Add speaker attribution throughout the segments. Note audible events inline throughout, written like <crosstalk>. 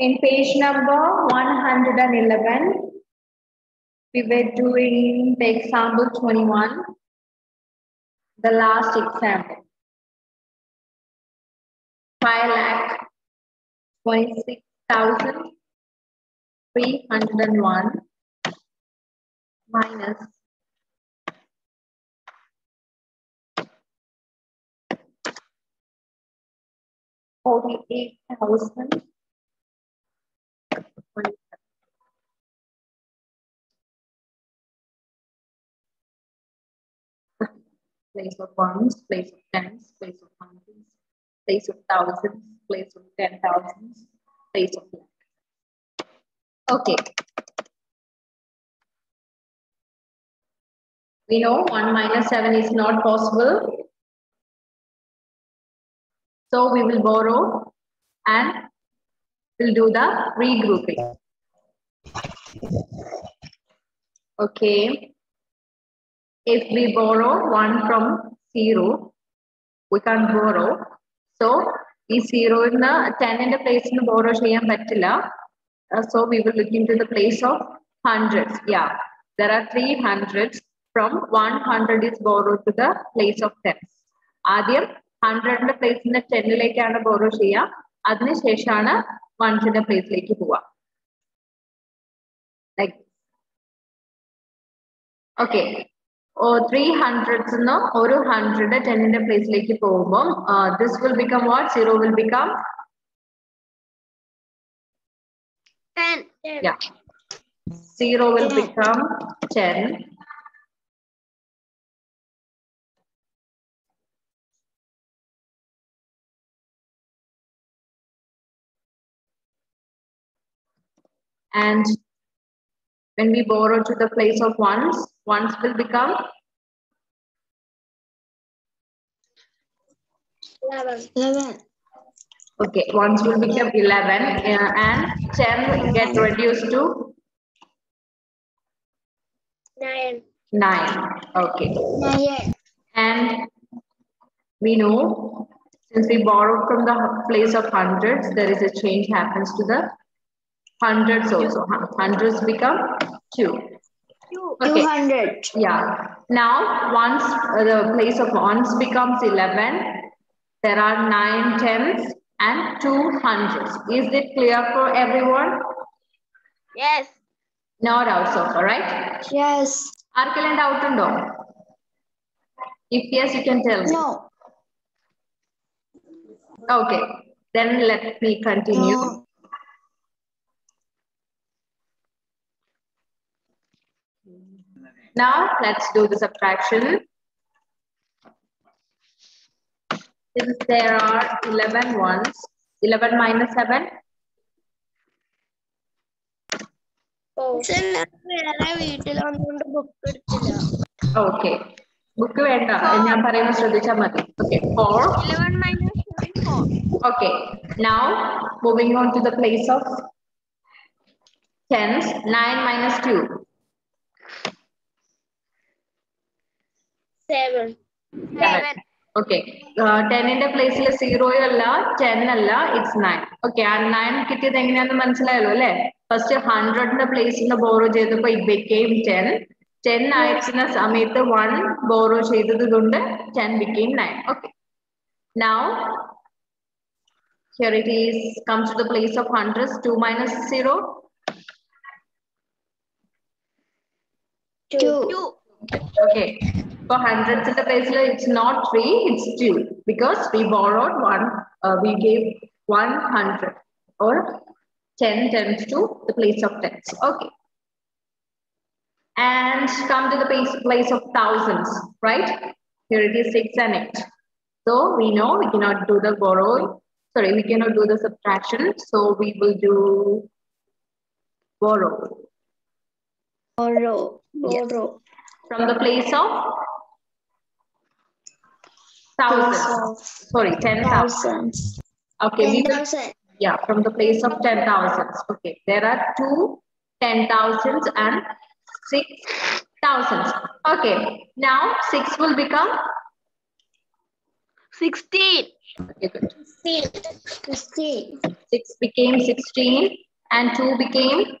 Speaker 1: In page number 111, we were doing the example 21, the last example. 5 lakh 26,301 minus forty-eight thousand place of ones, place of tens, place of hundreds, place of thousands, place of ten thousands, place of lakh. Okay. We know 1 minus 7 is not possible. So we will borrow and we'll do the regrouping. Okay. If we borrow 1 from 0, we can't borrow. So ഈ സീറോയിന്ന് ടെന്നിന്റെ പ്ലേസിന് borrow ചെയ്യാൻ പറ്റില്ല so we will look into the place of hundreds yeah there are three hundreds from one hundred is borrow to the place of tens ആദ്യം ഹൺഡ്രഡിന്റെ പ്ലേസിൽ നിന്ന് ടെന്നിലേക്കാണ് borrow ചെയ്യുക അതിനുശേഷമാണ് വൺസിന്റെ പ്ലേസിലേക്ക് പോവാ ലൈക്ക് ഓക്കെ ത്രീ ഹൺഡ്രഡ്സ് നിന്ന് ഒരു ഹൺഡ്രഡ് ടെന്നിന്റെ പ്ലേസിലേക്ക് പോകുമ്പോൾ this will become what zero
Speaker 2: will
Speaker 1: become zero will become will And when we borrow to the place of ones, ones will become
Speaker 2: Eleven.
Speaker 3: Eleven.
Speaker 1: okay. Ones will become eleven, uh, and ten will get reduced to
Speaker 2: Nine.
Speaker 1: nine. Okay.
Speaker 3: Nine.
Speaker 1: And we know since we borrowed from the place of hundreds, there is a change happens to the hundreds also. Hundreds become two. Okay.
Speaker 3: 200.
Speaker 1: Yeah. Now, once uh, the place of ones becomes 11, there are nine tens and two hundreds. Is it clear for everyone?
Speaker 2: Yes.
Speaker 1: No doubts so far, right?
Speaker 3: Yes.
Speaker 1: Arkel and out and on. If yes, you can tell me.
Speaker 3: No.
Speaker 1: Okay. Then let me continue.
Speaker 3: No.
Speaker 1: Now let's do the subtraction. Since there are 11 ones, 11 minus 7,
Speaker 2: Four.
Speaker 3: വേറെ വീട്ടിൽ വന്നുകൊണ്ട് book എടുത്തില്ല
Speaker 1: okay. Book വേണ്ട ഞാൻ പറയുന്നത് ശ്രദ്ധിച്ചാൽ മതി okay four
Speaker 2: Eleven minus seven. Four.
Speaker 1: Okay, now moving on to the place of Tens, 9 minus 2.
Speaker 2: Seven.
Speaker 1: Seven. Okay, uh, 10 ന്റെ പ്ലേസിൽ സീറോയും അല്ല ടെൻ അല്ല ഇറ്റ്സ് നയൻ ഓക്കെ ആ നയൻ കിട്ടിയത് എങ്ങനെയാന്ന് മനസ്സിലായല്ലോ അല്ലെ ഫസ്റ്റ് ഹൺഡ്രഡിന്റെ പ്ലേസിൽ നിന്ന് ബോറോ ചെയ്തപ്പോ ഇറ്റ് ബിക്കെയിം ടെൻ ടെൻ ആയിരുന്ന സമയത്ത് വൺ ബോറോ ചെയ്തത് കൊണ്ട് ten became nine okay now Here it is, comes to the place of hundreds, 2 minus 0.
Speaker 3: Two.
Speaker 2: Two.
Speaker 1: Okay. For hundreds in the place, it's not 3, it's 2. Because we borrowed one, uh, we gave 100 or 10 tens to the place of tens. Okay. And come to the place, place of thousands, right? Here it is 6 and 8. So we know we cannot do the borrowing. Sorry, we cannot do the subtraction. So we will do borrow.
Speaker 3: Borrow.
Speaker 1: Yes.
Speaker 3: Borrow.
Speaker 1: From the place of thousands. Sorry, 10,000. Okay, we
Speaker 3: Ten
Speaker 1: will, yeah, from the place of 10,000s. Okay, there are two 10,000s and six thousands. Okay, now six will become,
Speaker 2: Sixteen.
Speaker 1: okay, good.
Speaker 2: Sixteen.
Speaker 1: 6 became 16 and 2 became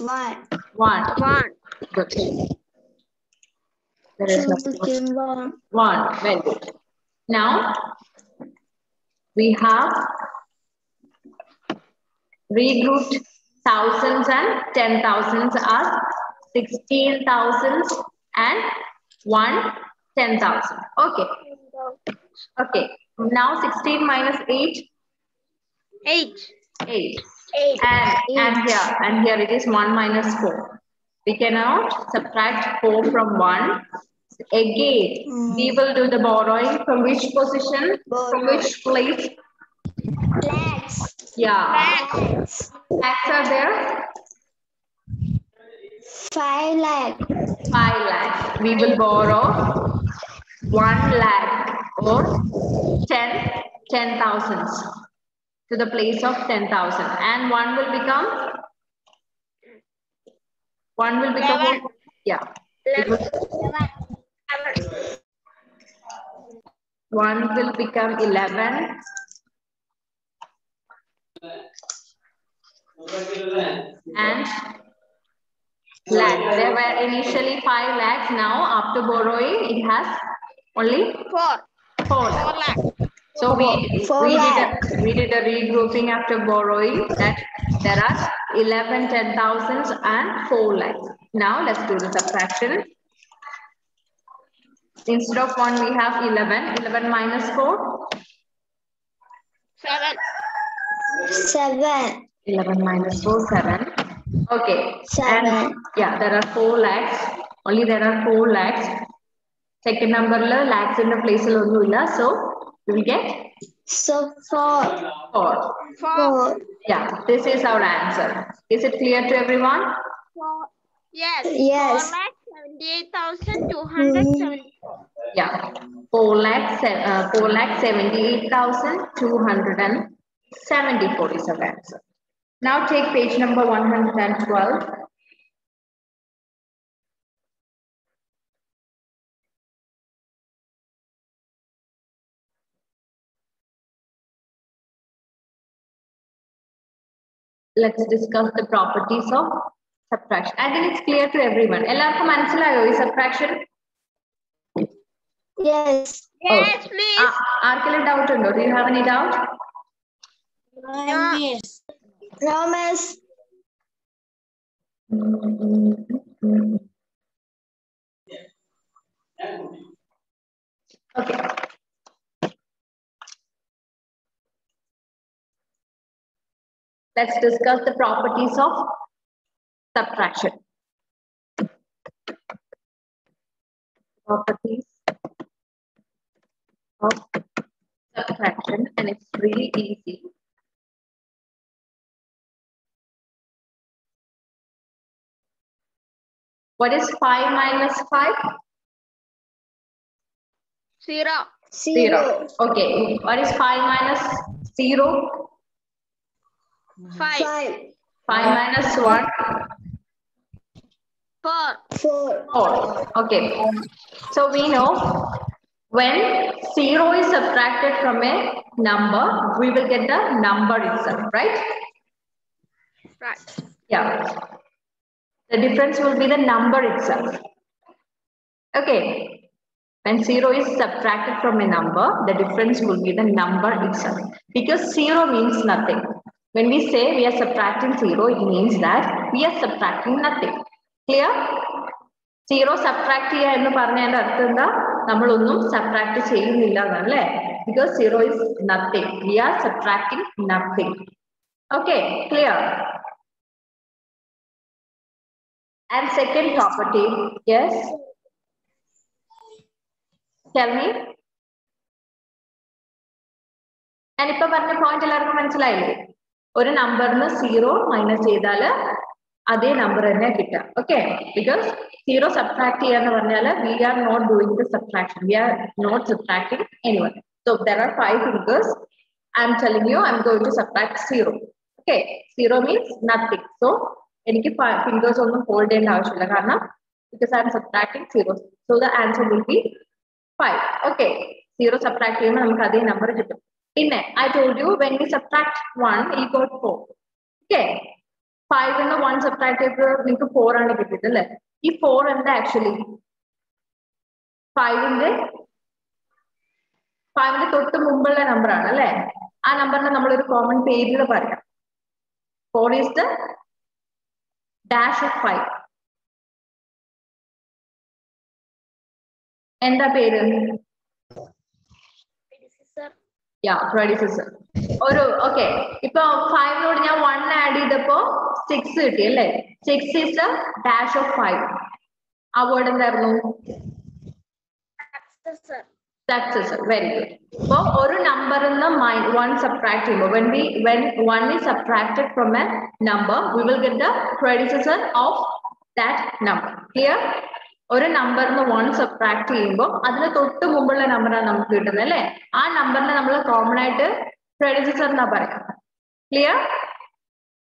Speaker 3: One.
Speaker 1: 1.
Speaker 2: One.
Speaker 1: Good. There is nothing.
Speaker 3: one.
Speaker 1: 1. Very good. Now, we have regrouped thousands and ten thousands as sixteen thousands and one ten thousand. Okay. Okay. Now sixteen minus eight,
Speaker 2: Eight.
Speaker 1: eight.
Speaker 2: Eight.
Speaker 1: And, and here, and here it is one minus four. We cannot subtract four from one. Again, mm. we will do the borrowing from which position? From which place?
Speaker 3: Lakhs.
Speaker 1: Yeah.
Speaker 3: Lakhs.
Speaker 1: Lakhs are there?
Speaker 3: Five lakhs.
Speaker 1: Five lakhs. We will borrow one lakh or ten, ten thousands to the place of ten thousand. And one will become? One will become,
Speaker 2: Eleven.
Speaker 1: yeah. Eleven. 1 will become 11. And lakhs. There were initially 5 lakhs. Now, after borrowing, it has only 4.
Speaker 2: 4
Speaker 1: lakhs. So we,
Speaker 3: Four
Speaker 1: we, did a, we did a regrouping after borrowing that there are 11, 10,000 and 4 lakhs. Now let's do the subtraction. Instead of 1, we have 11. 11 minus 4?
Speaker 2: 7.
Speaker 3: 7.
Speaker 1: 11 minus 4, 7. Okay.
Speaker 3: 7.
Speaker 1: And, yeah, there are 4 lakhs. Only there are 4 lakhs. Second number, lakhs in the place. So, we will get?
Speaker 3: So,
Speaker 1: 4.
Speaker 2: 4.
Speaker 3: 4.
Speaker 1: Yeah, this is our answer. Is it clear to everyone?
Speaker 2: Four. Yes.
Speaker 3: Yes.
Speaker 2: Four lakhs. 78,274.
Speaker 1: Yeah, 4 lakh, uh, 78,274 is the answer. Now take page number 112. Let's discuss the properties of subtraction. I think it's clear to everyone. എല്ലാവർക്കും മനസ്സിലായോ ഈ subtraction?
Speaker 3: Yes.
Speaker 2: Yes, please.
Speaker 1: ആ- ആർക്കെങ്കിലും doubt ഉണ്ടോ do you have any doubt
Speaker 3: Miss. No, miss.
Speaker 1: Okay. Let's discuss the properties of subtraction. Properties of subtraction, and it's really easy. What is 5 minus 5?
Speaker 2: Zero.
Speaker 3: Zero.
Speaker 1: Okay. What is 5 minus 0?
Speaker 2: Five.
Speaker 3: Five.
Speaker 1: 5 minus 1?
Speaker 2: Four.
Speaker 3: Four.
Speaker 1: 4. Okay. So we know when 0 is subtracted from a number, we will get the number itself, right?
Speaker 2: Right.
Speaker 1: Yeah. The difference will be the number itself. Okay. When 0 is subtracted from a number, the difference will be the number itself. Because 0 means nothing. When we say we are subtracting 0, it means that we are subtracting nothing. Clear? Zero subtract ചെയ്യുക എന്ന് പറഞ്ഞതിന്റെ അർത്ഥം എന്താ? നമ്മളൊന്നും subtract ചെയ്യുന്നില്ല എന്നാണ് അല്ലേ? Because zero is nothing we are subtracting nothing okay clear and second property yes me. ഞാനിപ്പോ പറഞ്ഞ പോയിന്റ് എല്ലാവർക്കും മനസ്സിലായില്ലേ? ഒരു നമ്പറിന് സീറോ മൈനസ് ചെയ്താൽ അതേ നമ്പർ തന്നെ കിട്ടുക. ഓക്കെ ബിക്കോസ് സീറോ സബ്ട്രാക്ട് ചെയ്യാന്ന് പറഞ്ഞാൽ we are not doing the subtraction we are not subtracting any one so there are five fingers I'm telling you I'm going to subtract zero okay zero means nothing so എനിക്ക് fingers ഒന്നും hold ചെയ്യേണ്ട ആവശ്യമില്ല. കാരണം because I'm subtracting zero so the answer will be five okay zero subtract ചെയ്യുമ്പോൾ നമുക്ക് അതേ number കിട്ടും. പിന്നെ I told you when you subtract one ഈ ഗോട്ട് ഫോർ ഓക്കെ ഫൈവ് എന്ന് വൺ സബ്ട്രാക്ട് ചെയ്തത് നിങ്ങൾക്ക് ഫോർ ആണ് കിട്ടിയത് അല്ലേ? ഈ ഫോർ എന്താ ആക്ച്വലി ഫൈവിന്റെ ഫൈവിന്റെ തൊട്ട് മുമ്പുള്ള നമ്പർ ആണ് അല്ലെ? ആ നമ്പറിനെ നമ്മൾ ഒരു കോമൺ പേരിൽ പറയാം. Four is the dash of five എന്താ പേര്? യാ predecessor ഒരു ഓക്കെ ഇപ്പൊ ഫൈവിനോട് ഞാൻ വൺ ആഡ് ചെയ്തപ്പോ സിക്സ് കിട്ടി അല്ലേ? Six is the dash of five ആ വേർഡ് എന്തായിരുന്നു? സക്സസർ വെരി ഗുഡ് അപ്പോ ഒരു നമ്പറിൽ നിന്ന് വൺ സബ്ട്രാക്ട് ചെയ്യുമ്പോൾ when we when one is subtracted from a number we will get the predecessor of that number clear ഒരു നമ്പറിൽ നിന്ന് വൺ സബ്ട്രാക്ട് ചെയ്യുമ്പോൾ അതിന് തൊട്ട് മുമ്പുള്ള നമ്പറാണ് നമുക്ക് കിട്ടുന്നത് അല്ലേ ആ നമ്പറിനെ നമ്മൾ കോമൺ ആയിട്ട് predecessor എന്നാ പറയാം clear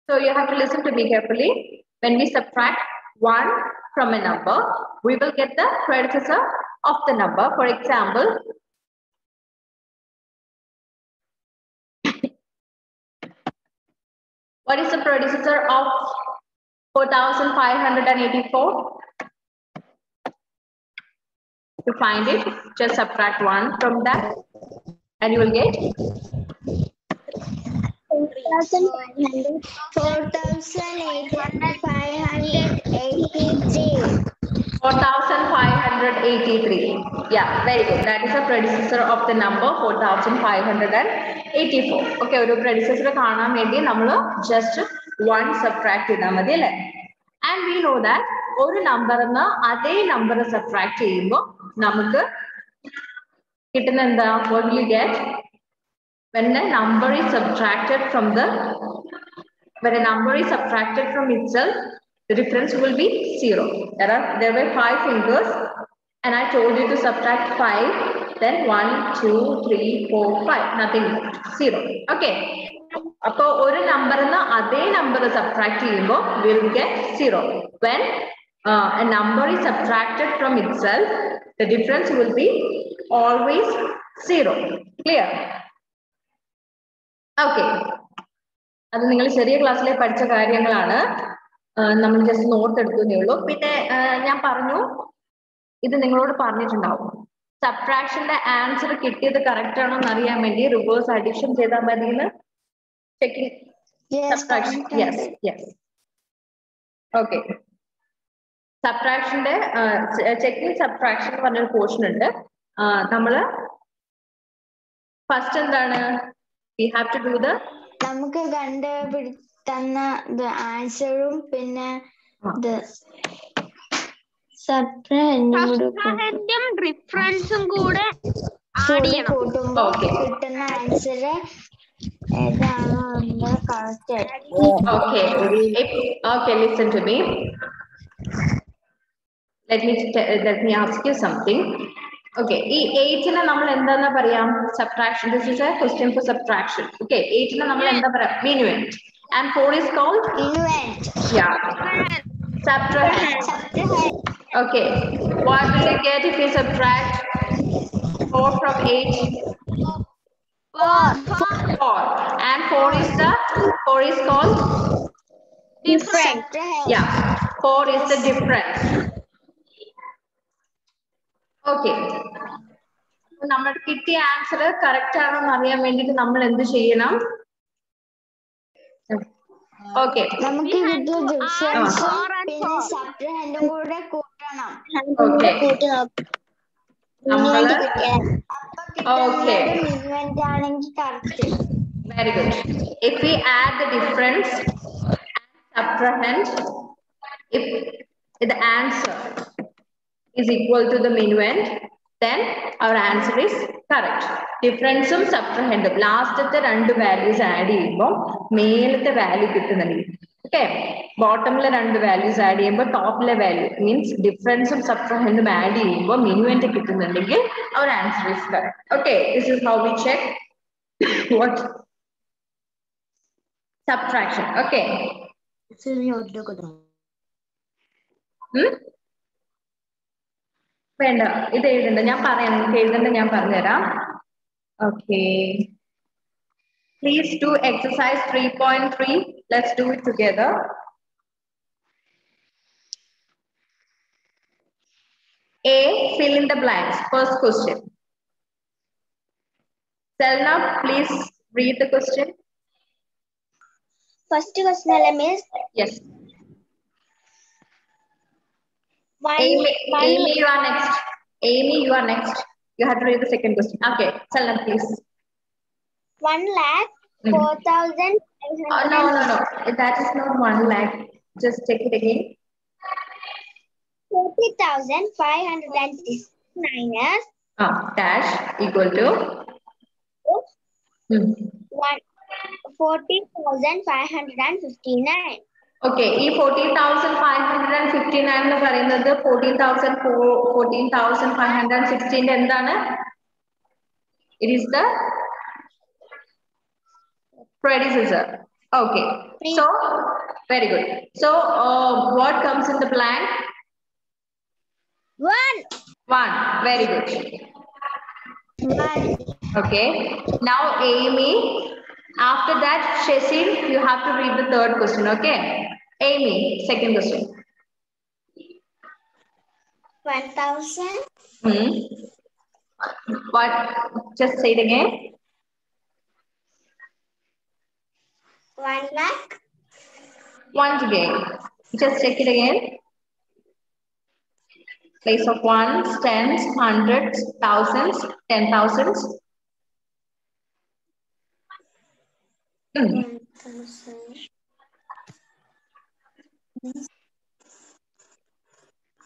Speaker 1: So you have to listen to me carefully. When we subtract 1 from a number, we will get the predecessor of the number. For example, what is the predecessor of 4584? To find it, just subtract one from that and you will get
Speaker 3: 4,583.
Speaker 1: 4583. Yeah, very good. That is a predecessor of the number 4584. Okay, ഒരു predecessor കാണാൻ വേണ്ടി നമ്മൾ one subtract ചെയ്താൽ മതി അല്ലേ and we know that ഒരു na അതേ number subtract ചെയ്യുമ്പോൾ നമുക്ക് കിട്ടുന്ന എന്താ will you get when a number is subtracted from the when a number is subtracted from itself the difference will be zero there are there were five fingers and i told you to subtract five then one two three four five nothing left zero okay അപ്പൊ ഒരു നമ്പറിന്ന് അതേ number subtract ചെയ്യുമ്പോൾ will get zero when a a number is subtracted from itself, the difference will be always zero. Clear? Okay. അത് നിങ്ങൾ ചെറിയ ക്ലാസ്സിലെ പഠിച്ച കാര്യങ്ങളാണ്. നമ്മൾ ജസ്റ്റ് നോട്ട് എടുക്കുന്നേ ഉള്ളൂ. പിന്നെ ഞാൻ പറഞ്ഞു ഇത് നിങ്ങളോട് പറഞ്ഞിട്ടുണ്ടാവും. സബ്ട്രാക്ഷന്റെ ആൻസർ കിട്ടിയത് കറക്റ്റ് ആണോ എന്ന് അറിയാൻ വേണ്ടി റിവേഴ്സ് അഡിഷൻ ചെയ്താൽ മതി എന്ന്
Speaker 3: checking
Speaker 1: subtraction yes yes okay സബ്ട്രാക്ഷന്റെ checking subtraction എന്ന് പറഞ്ഞൊരു പോർഷൻ ഉണ്ട്. നമ്മൾ ഫസ്റ്റ് എന്താണ്? We have to do the
Speaker 3: നമുക്ക് കണ്ടുപിടി തന്ന ആൻസറും പിന്നെ
Speaker 2: ഡിഫറൻസും കൂടെ
Speaker 3: കിട്ടുന്ന correct
Speaker 1: okay okay listen to me me. Let me te- let me ask you something. Okay, ഈ എയ്റ്റിനെ നമ്മൾ എന്താന്ന് പറയാം subtraction this is A question four subtraction okay എയ്റ്റിനെ നമ്മൾ എന്താ പറയാം മീനുവെന്റ് and four is called
Speaker 3: invent
Speaker 1: yeah subtraction
Speaker 3: സബ്ട്രാഹൻഡ്
Speaker 1: Okay, what will you get if you subtract 4 from 8? 4. And 4 is the, 4 is called?
Speaker 3: Different
Speaker 1: Yeah, 4 is the difference. Okay നമ്മൾ കിട്ടിയ answer correct ആണോ എന്ന് അറിയാൻ വേണ്ടിട്ട് നമ്മൾ എന്ത് ചെയ്യണം? ഓക്കെ
Speaker 3: നമുക്ക് കൂടെ കൂട്ടണം.
Speaker 1: Very good if we add the difference സബ്ട്രാ if the answer is equal to the minuend, then our answer is correct. Difference um subtrahend last at the two values add male the value get the Okay, bottom layer and the values add in, but top layer value means difference of subtrahend add in, but minuend the our answer is correct. Okay, this is how we check <coughs> what subtraction. Okay, hmm? വേണ്ട ഇത് എഴുതണ്ട ഞാൻ പറയാം നിങ്ങൾക്ക് എഴുതണ്ട ഞാൻ പറഞ്ഞുതരാം okay Please do exercise 3.3. Let's do it together. A, fill in the blanks. First question. Selna, please read the question.
Speaker 3: First question അല്ലേ miss?
Speaker 1: Yes. Amy, Amy, you are next. Amy, you are next. You have to read the second question. Okay, tell them please.
Speaker 3: one lakh
Speaker 1: Mm.
Speaker 3: four thousand
Speaker 1: Oh, no, no, no. That is not one lakh. Just take it again.
Speaker 3: forty thousand five hundred and six minus
Speaker 1: Ah, dash equal to. Hmm.
Speaker 3: one forty thousand five hundred and fifty nine.
Speaker 1: Okay ഈ fourteen thousand five hundred and fifty nine എന്ന് പറയുന്നത് fourteen thousand fourteen thousand five hundred and സിക്സ്റ്റീൻ്റെ എന്താണ് it is the predecessor okay so very good so uh, what comes in the blank
Speaker 3: One.
Speaker 1: one very good
Speaker 3: One.
Speaker 1: okay now amy after that Cecil, you have to read the third question okay amy second question
Speaker 3: One thousand
Speaker 1: Hmm. What? Just say it again.
Speaker 3: one lakh
Speaker 1: Once again. Just check it again. Place of ones, tens, hundreds, thousands, ten thousands. Hmm.
Speaker 3: one thousand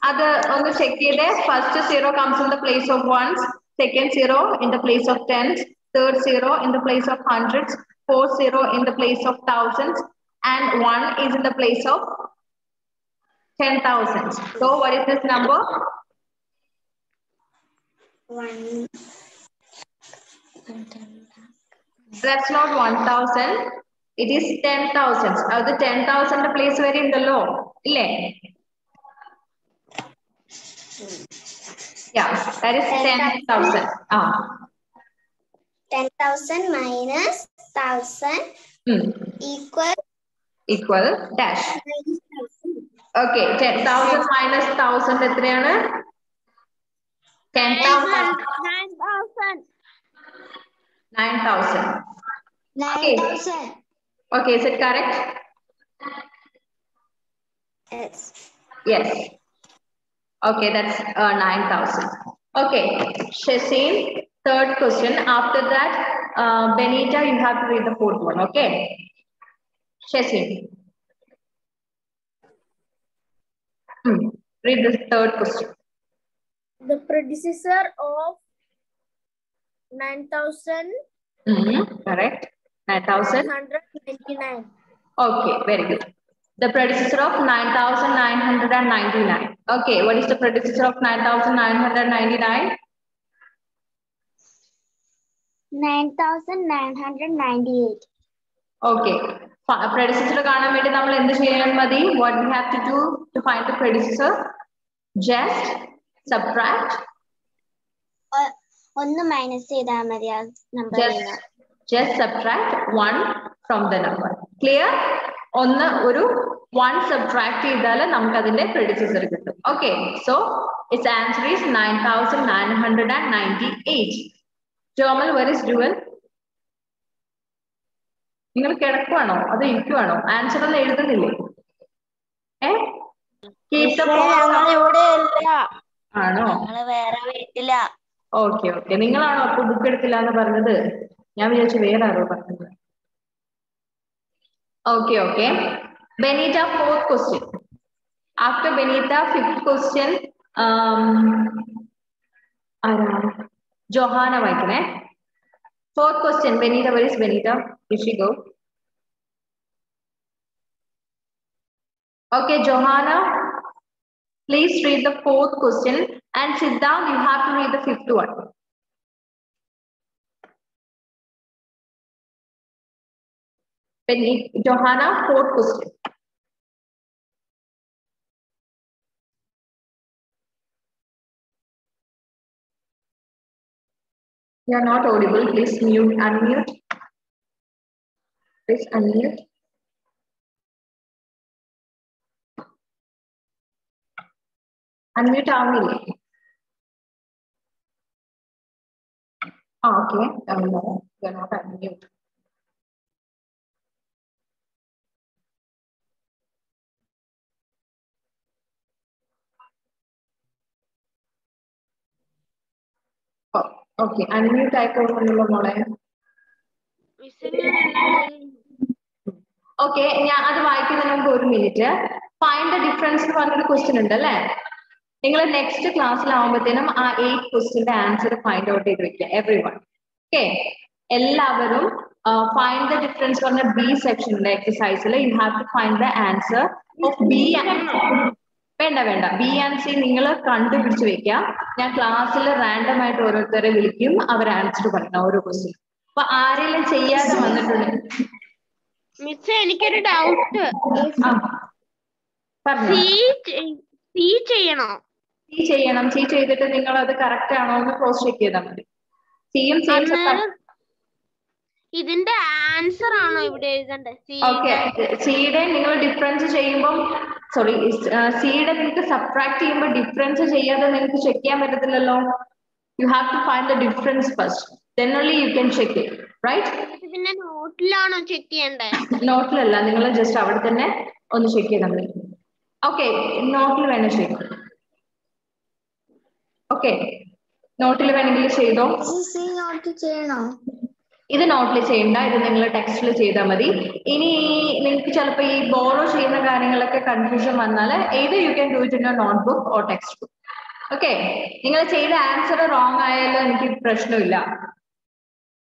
Speaker 1: അത് ഒന്ന് check ചെയ്തേ first zero comes in the place of once second zero in the place of tense third zero in the place of hundreds fourth zero in the place of thousands and one is in the place of ten thousands. So what is this number?
Speaker 3: one
Speaker 1: That's not one thousand. It is ten thousands. അത് ten thousand place വരെ ഉണ്ടല്ലോ ഇല്ലേ Yeah, that is ten thousand. Ah.
Speaker 3: ten thousand minus thousand
Speaker 1: Hmm.
Speaker 3: equal
Speaker 1: Equal dash.
Speaker 3: minus thousand.
Speaker 1: Okay, ten thousand minus thousand എത്രയാണ്? Ten thousand.
Speaker 2: Nine thousand.
Speaker 1: Nine thousand. Okay. Okay, is it correct?
Speaker 3: Yes.
Speaker 1: Yes. Okay, that's uh, 9,000. Okay, Shasin, third question. After that, uh, Benita, you have to read the fourth one, okay? Shasin. Hmm. Read the third question.
Speaker 2: The predecessor of nine thousand
Speaker 1: Mhm, Correct. 9,000.
Speaker 2: hundred ninety-nine.
Speaker 1: Okay, very good. The predecessor of 9,999. Okay, what is the predecessor of 9,999?
Speaker 3: Nine thousand nine hundred ninety-eight.
Speaker 1: Okay. Fa- Predecessor കാണാൻ വേണ്ടി നമ്മൾ എന്ത് ചെയ്യാൻ മതി? What we have to do to find the predecessor? Just subtract.
Speaker 3: ഒന്ന് minus ചെയ്താൽ മതി ആ number
Speaker 1: just subtract one from the number clear ഒന്ന് ഒരു വൺ സബ്ട്രാക്ട് ചെയ്താൽ നമുക്ക് അതിന്റെ പ്രെഡിസസർ കിട്ടും. Okay so it's answer is nine thousand nine hundred and ninety eight Jomal where is dual നിങ്ങൾ കിടക്കുവാണോ? അത് ഇരിക്കുവാണോ? ആൻസർ ഒന്നും എഴുതുന്നില്ലേ? ഏ? ആണോ?
Speaker 2: വേറെ വീട്ടില.
Speaker 1: ഓക്കെ ഓക്കെ നിങ്ങളാണോ അപ്പൊ ബുക്ക് എടുത്തില്ല എന്ന് പറഞ്ഞത്? ഞാൻ വിചാരിച്ചു വേറെ ആരോ പറഞ്ഞത്. Okay okay Benita fourth question after Benita fifth question ആരാണ്? ജൊഹാന വായിക്കണേ. Fourth question Benita വരിസ് Benita Rishi go okay Johanna, please read the fourth question. And sit down. You have to read the fifth one. Benny, Johanna, fourth question. You are not audible. Please mute, unmute. Please unmute. Unmute Oh, okay. Uh, no, they're not unmute. Oh, okay.
Speaker 2: Unmute icon ഒന്നുള്ള മോളെ
Speaker 1: okay ഞാൻ അത് വായിക്കുന്നതിന് മുമ്പ് ഒരു minute find the difference എന്ന് പറഞ്ഞൊരു question ഉണ്ട് അല്ലേ നിങ്ങൾ നെക്സ്റ്റ് ക്ലാസ്സിലാവുമ്പോഴത്തേനും ആ എയ്റ്റ് ക്വസ്റ്റിന്റെ ആൻസർ ഫൈൻഡ് ഔട്ട് ചെയ്ത് വെക്കുക എവറി വൺ ഓക്കെ എല്ലാവരും ഫൈൻഡ് ദ ഡിഫറൻസ് പറഞ്ഞ ബി സെക്ഷനിലെ എക്സസൈസിൽ you have to find the answer of B വേണ്ട വേണ്ട. ബി ആൻഡ് സി നിങ്ങൾ കണ്ടുപിടിച്ച് വെക്കുക. ഞാൻ ക്ലാസ്സിൽ റാൻഡം ആയിട്ട് ഓരോരുത്തരെ വിളിക്കും അവർ ആൻസർ പറയണം ഓരോ ക്വസ്റ്റ്യൻ അപ്പൊ ആരെങ്കിലും ചെയ്യാതെ വന്നിട്ടുണ്ട്?
Speaker 2: മിസ് എനിക്കൊരു ഡൗട്ട് സി ചെയ്യണോ?
Speaker 1: സി ചെയ്യണം. സി ചെയ്തിട്ട് നിങ്ങൾ അത് കറക്റ്റ് ആണോ എന്ന് ക്രോസ് ചെക്ക് ചെയ്താൽ മതി. സിയും സി
Speaker 2: യും ഇതിന്റെ ആൻസർ ആണോ ഇവിടെ എഴുതണ്ടേ? സി
Speaker 1: ഓക്കെ സിയുടെ നിങ്ങൾ ഡിഫറൻസ് ചെയ്യുമ്പോൾ സോറി സിയുടെ നിങ്ങൾക്ക് സബ്ട്രാക്ട് ചെയ്യുമ്പോൾ ഡിഫറൻസ് ചെയ്യാതെ നിങ്ങൾക്ക് ചെക്ക് ചെയ്യാൻ പറ്റത്തില്ലല്ലോ. You have to find the difference first then only you can check it right
Speaker 2: പിന്നെ നോട്ടിലാണോ ചെക്ക് ചെയ്യേണ്ടത്
Speaker 1: നോട്ടിലല്ല <laughs> നിങ്ങൾ ജസ്റ്റ് അവിടെ തന്നെ ഒന്ന് ചെക്ക് ചെയ്താൽ മതി. ഓക്കെ നോട്ടിൽ വേണം ചെയ്യും. ഓക്കെ നോട്ടിൽ വേണമെങ്കിൽ ചെയ്തോ? ഇത് നോട്ടിൽ ചെയ്യണ്ട. ഇത് നിങ്ങൾ ടെക്സ്റ്റിൽ ചെയ്താൽ മതി. ഇനി നിങ്ങൾക്ക് ചിലപ്പോൾ ഈ ബോറോ ചെയ്യുന്ന കാര്യങ്ങളൊക്കെ കൺഫ്യൂഷൻ വന്നാൽ ഏത് you can do it in notebook or textbook okay നിങ്ങൾ ചെയ്ത ആൻസർ റോങ് ആയാലും എനിക്ക് പ്രശ്നമില്ല.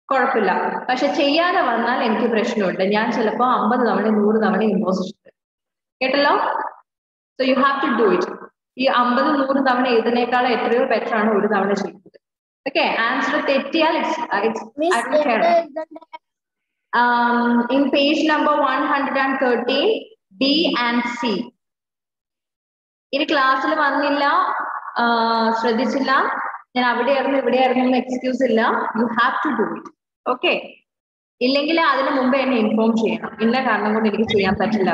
Speaker 1: കുഴപ്പമില്ല. പക്ഷെ ചെയ്യാതെ വന്നാൽ എനിക്ക് പ്രശ്നമുണ്ട്. ഞാൻ ചിലപ്പോൾ അമ്പത് തവണ നൂറ് തവണ ഇമ്പോസ് ചെയ്തു കേട്ടല്ലോ? So you have to do it ഈ അമ്പത് നൂറ് തവണ ഇതിനേക്കാൾ എത്രയോ ബെറ്റർ ആണ് ഒരു തവണ ചെയ്യുന്നത് ഓക്കെ ആൻസർ തെറ്റിയാൽ it's it's number one hundred and thirteen page and 113, D and C. ഇനി ക്ലാസ്സിൽ വന്നില്ല ശ്രദ്ധിച്ചില്ല. ഞാൻ അവിടെ ആയിരുന്നു ഇവിടെ ആയിരുന്നു എന്ന് എക്സ്ക്യൂസ് ഇല്ല. You have to do it okay ഇല്ലെങ്കിൽ അതിന് മുമ്പ് എന്നെ ഇൻഫോം ചെയ്യണം. ഇന്ന കാരണം കൊണ്ട് എനിക്ക് ചെയ്യാൻ പറ്റില്ല.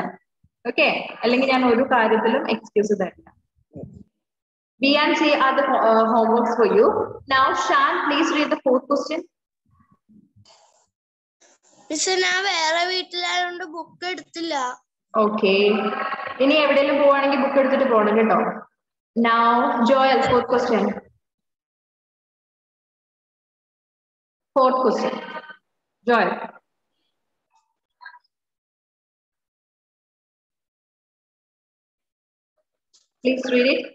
Speaker 1: ഓക്കെ അല്ലെങ്കിൽ ഞാൻ ഒരു കാര്യത്തിലും എക്സ്ക്യൂസ് തരില്ല B and C are the uh, homeworks for you. Now, Shan, please read the fourth
Speaker 3: question. ഞാൻ വേറെ വീട്ടിലായതുകൊണ്ട് ബുക്ക് എടുത്തില്ല.
Speaker 1: ഓക്കെ ഇനി എവിടെയെങ്കിലും പോവാണെങ്കിൽ ബുക്ക് എടുത്തിട്ട് പോകണം കേട്ടോ. Now Joel fourth question fourth question Joel please read it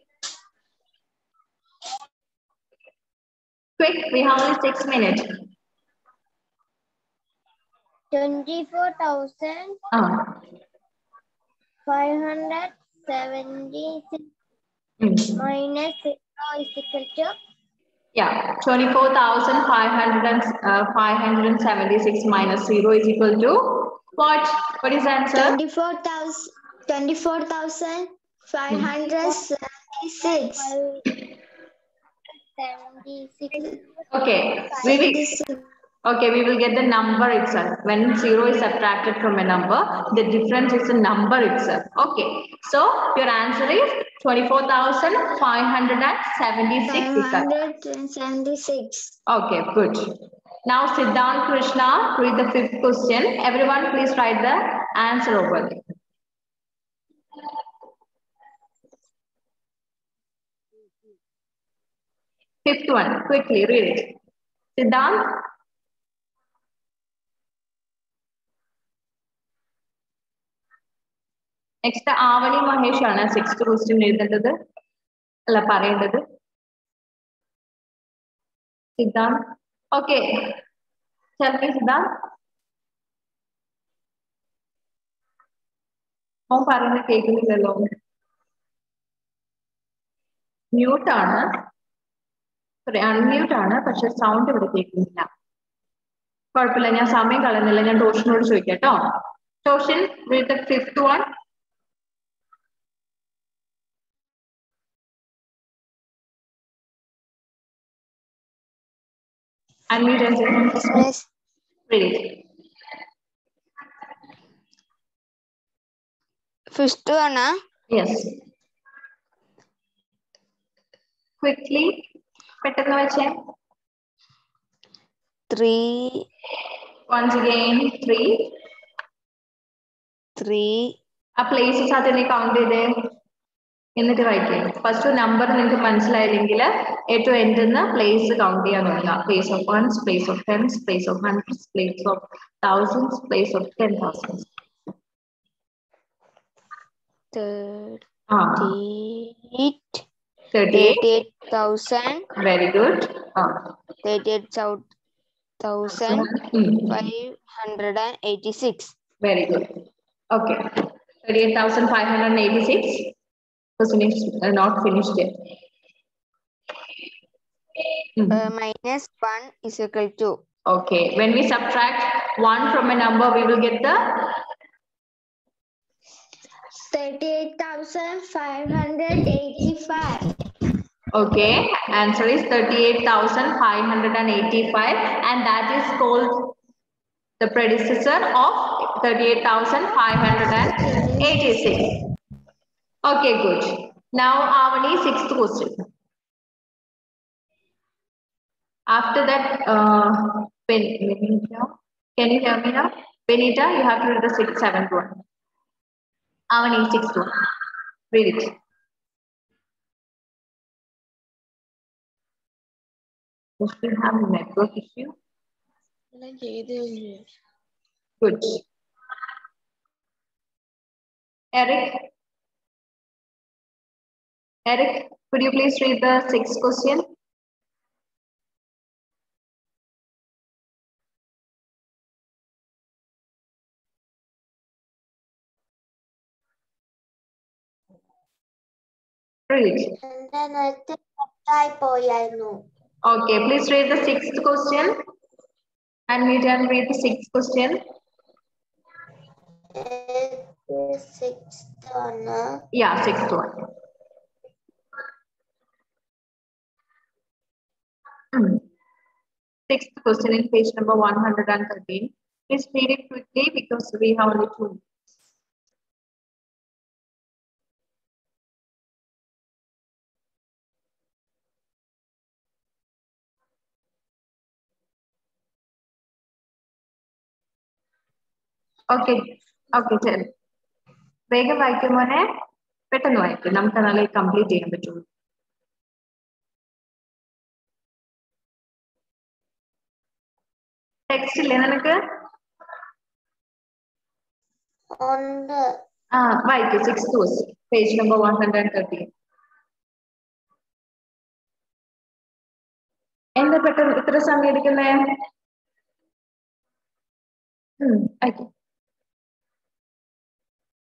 Speaker 1: Quick, we have only six minutes.
Speaker 3: 24,000.
Speaker 1: Ah.
Speaker 3: 576
Speaker 1: hmm.
Speaker 3: minus 0 is equal to?
Speaker 1: Yeah, 24,576 uh, minus 0 is equal to what? What is the answer?
Speaker 3: 24,576. 24, 576. Hmm. 76.
Speaker 1: Okay. We will, okay, we will get the number itself. When 0 is subtracted from a number, the difference is the number itself. Okay. So your answer is
Speaker 3: 24,576. 576.
Speaker 1: Okay, good. Now sit down, Krishna. Read the fifth question. Everyone, please write the answer over there. Fifth one, quickly read it. Siddhant? Next Avani Mahesh ആണ് sixth question എഴുതേണ്ടത്. അല്ല പറയേണ്ടത്. Siddhant okay ചെലപ്പി Siddhant മോൻ പറയുന്നത് കേൾക്കുന്നില്ലല്ലോ. Mute ആണ്. Sorry unmute ആണ്. പക്ഷെ സൗണ്ട് ഇവിടെ കേൾക്കുന്നില്ല. കുഴപ്പമില്ല ഞാൻ സമയം കളയുന്നില്ല. ഞാൻ ടോഷനോട് ചോദിക്കാം കേട്ടോ. Toshan with fifth one Unmute and say, read. Yes. Quickly, പെട്ടെന്ന് വെച്ചേ.
Speaker 3: Three.
Speaker 1: Once again three.
Speaker 3: three
Speaker 1: ആ പ്ലേസസ് അത് നീ കൗണ്ട് ചെയ്തേ. എന്നിട്ട് വായിക്കേ ഫസ്റ്റ് നമ്പർ നിങ്ങൾക്ക് മനസ്സിലായില്ലെങ്കിൽ ഏറ്റവും എൻഡ് പ്ലേസ് കൗണ്ട് ചെയ്യാൻ നോക്കുക. Place of ones place of tens place of hundreds place of thousands place of ten thousands ആ.
Speaker 3: 38,000. Very good.
Speaker 1: Ah. 38,586. Very good. Okay. 38,586. Uh, not finished yet. Mm -hmm. uh,
Speaker 3: minus 1 is equal to.
Speaker 1: Okay. When we subtract 1 from a number, we will get the
Speaker 3: thirty-eight thousand five hundred eighty-five.
Speaker 1: okay answer is 38,585 and that is called the predecessor of 38,586. Okay, good. Now Avani sixth question. After that, uh, Benita, can you hear me now? Benita, you have to read the sixth, seventh one. Avani, 6 1. Read it. Does she have a network issue? Good. Eric? Eric, could you please read the sixth question? And
Speaker 2: then I think typo
Speaker 1: Okay, please read the sixth question. And we can read the sixth question.
Speaker 2: The sixth one.
Speaker 1: Uh, yeah, sixth one. Hmm. Sixth question in page number 113. Please read it quickly because we have only two minutes. Okay ശരി. വേഗം വായിക്കും മോനെ. പെട്ടെന്ന് വായിക്കും. നമുക്ക് നാളെ complete ചെയ്യാൻ പറ്റുള്ളൂ. ടെക്സ്റ്റ് ഇല്ലേ നിനക്ക്? ആ വായിക്കും. Six quest page number one hundred thirty എന്താ പെട്ടെന്ന്? ഇത്ര സമയം എടുക്കുന്നേ? വായിക്കും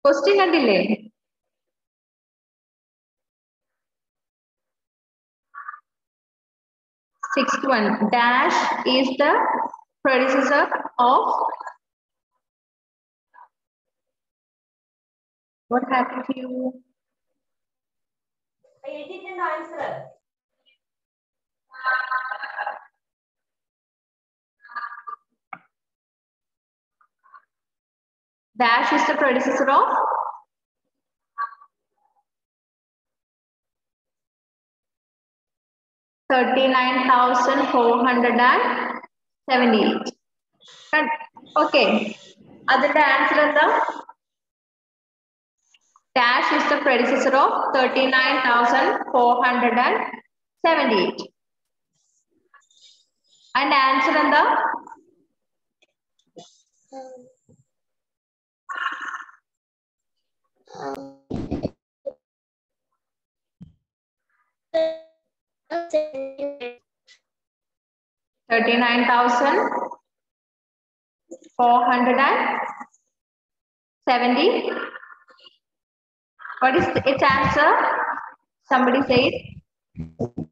Speaker 1: ಕೊಸ್ಟಿನಲ್ಲಿಲ್ಲಿ Sixth one, dash is the predecessor of what happened to you? I didn't answer. Dash is the predecessor of thirty-nine thousand four hundred and seventy-eight. Okay, അതിന്റെ answer എന്താ Dash is the predecessor of thirty-nine thousand four hundred and seventy-eight. And answer എന്താ thirty-nine thousand four hundred and seventy. What is its answer? Somebody say it.